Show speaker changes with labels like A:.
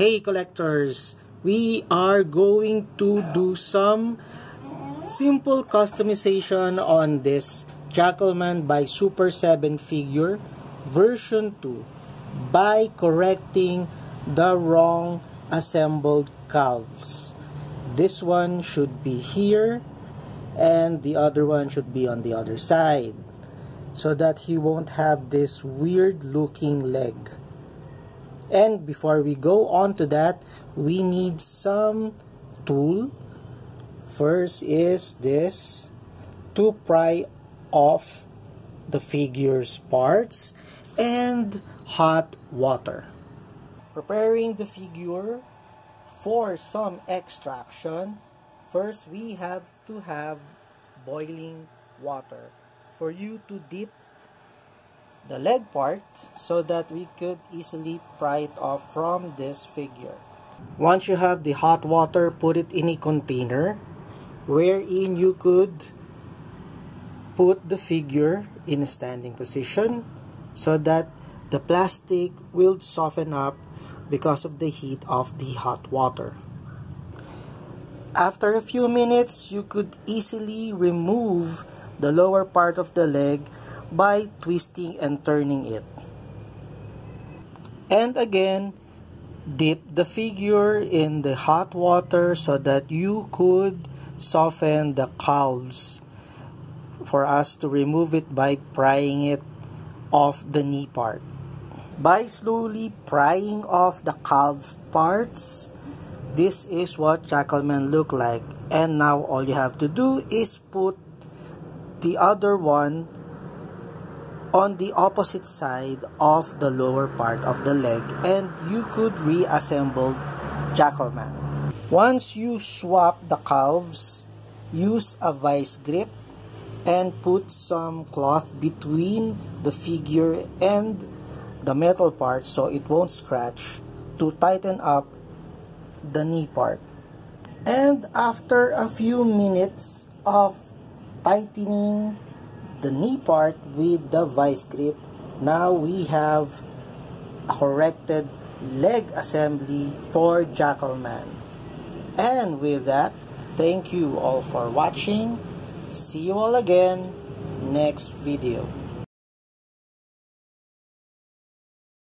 A: Hey collectors, we are going to do some simple customization on this Jackalman by Super 7 figure version 2 by correcting the wrong assembled calves. This one should be here and the other one should be on the other side so that he won't have this weird looking leg. And before we go on to that, we need some tool. First is this to pry off the figure's parts and hot water. Preparing the figure for some extraction, first we have to have boiling water for you to dip the leg part so that we could easily pry it off from this figure. Once you have the hot water, put it in a container wherein you could put the figure in a standing position so that the plastic will soften up because of the heat of the hot water. After a few minutes, you could easily remove the lower part of the leg by twisting and turning it. And again, dip the figure in the hot water so that you could soften the calves for us to remove it by prying it off the knee part. By slowly prying off the calf parts, this is what Jackalman look like. And now all you have to do is put the other one on the opposite side of the lower part of the leg and you could reassemble Jackalman. Once you swap the calves, use a vice grip and put some cloth between the figure and the metal part so it won't scratch to tighten up the knee part. And after a few minutes of tightening the knee part with the vice grip, now we have a corrected leg assembly for Jackalman. And with that, thank you all for watching. See you all again next video.